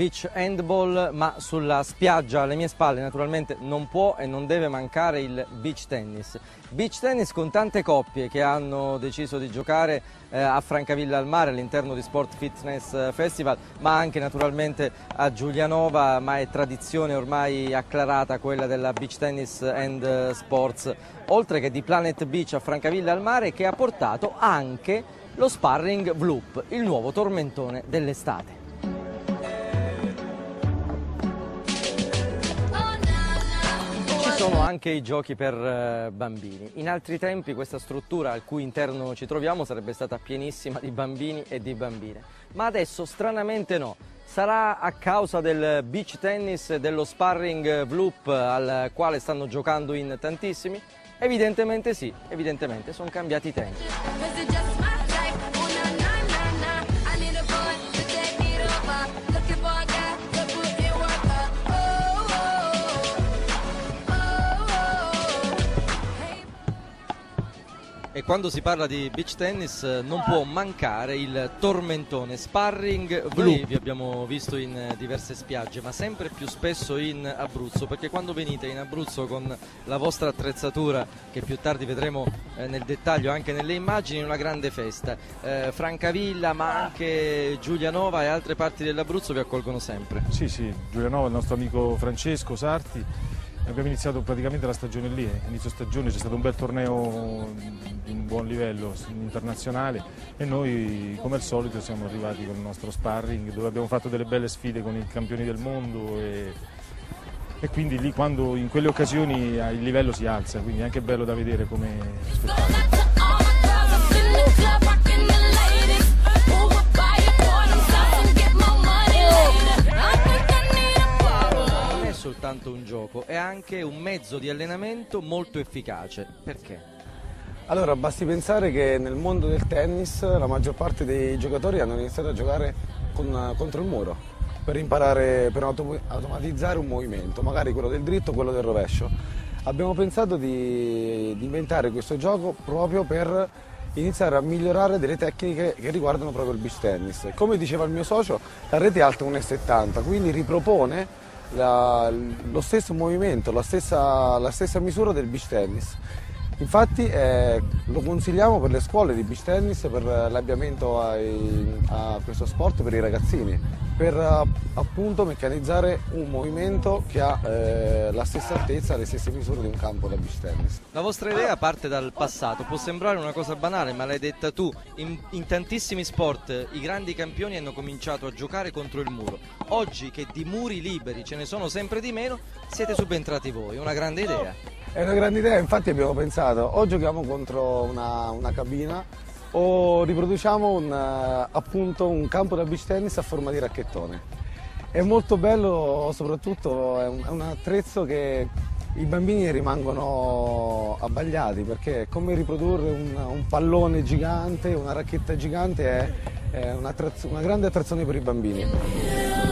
beach handball, ma sulla spiaggia alle mie spalle naturalmente non può e non deve mancare il beach tennis. Beach tennis con tante coppie che hanno deciso di giocare eh, a Francavilla al Mare all'interno di Sport Fitness Festival, ma anche naturalmente a Giulianova, ma è tradizione ormai acclarata quella della Beach Tennis and Sports, oltre che di Planet Beach a Francavilla al Mare che ha portato anche lo sparring Vloop, il nuovo tormentone dell'estate. Sono anche i giochi per eh, bambini. In altri tempi questa struttura al cui interno ci troviamo sarebbe stata pienissima di bambini e di bambine, ma adesso stranamente no. Sarà a causa del beach tennis e dello sparring Vloop al quale stanno giocando in tantissimi? Evidentemente sì, evidentemente sono cambiati i tempi. E quando si parla di beach tennis eh, non può mancare il tormentone sparring. Noi vi abbiamo visto in eh, diverse spiagge, ma sempre più spesso in Abruzzo, perché quando venite in Abruzzo con la vostra attrezzatura, che più tardi vedremo eh, nel dettaglio anche nelle immagini, è una grande festa. Eh, Francavilla, ma anche Giulianova e altre parti dell'Abruzzo vi accolgono sempre. Sì, sì, Giulianova, il nostro amico Francesco Sarti abbiamo iniziato praticamente la stagione lì, eh. inizio stagione c'è stato un bel torneo di un buon livello internazionale e noi come al solito siamo arrivati con il nostro sparring dove abbiamo fatto delle belle sfide con i campioni del mondo e, e quindi lì quando in quelle occasioni il livello si alza, quindi è anche bello da vedere come spettacolo. Soltanto un gioco, è anche un mezzo di allenamento molto efficace. Perché? Allora, basti pensare che nel mondo del tennis la maggior parte dei giocatori hanno iniziato a giocare con, contro il muro per imparare, per automatizzare un movimento, magari quello del dritto o quello del rovescio. Abbiamo pensato di, di inventare questo gioco proprio per iniziare a migliorare delle tecniche che riguardano proprio il beach tennis. Come diceva il mio socio, la rete è alta 1,70, quindi ripropone la, lo stesso movimento, la stessa, la stessa, misura del beach tennis. Infatti eh, lo consigliamo per le scuole di beach tennis, per l'avviamento a questo sport per i ragazzini, per appunto meccanizzare un movimento che ha eh, la stessa altezza, le stesse misure di un campo da beach tennis. La vostra idea parte dal passato, può sembrare una cosa banale ma l'hai detta tu, in, in tantissimi sport i grandi campioni hanno cominciato a giocare contro il muro, oggi che di muri liberi ce ne sono sempre di meno siete subentrati voi, una grande idea. È una grande idea, infatti abbiamo pensato o giochiamo contro una, una cabina o riproduciamo un, appunto un campo da beach tennis a forma di racchettone. È molto bello, soprattutto è un, è un attrezzo che i bambini rimangono abbagliati perché è come riprodurre un, un pallone gigante, una racchetta gigante, è, è una, una grande attrazione per i bambini.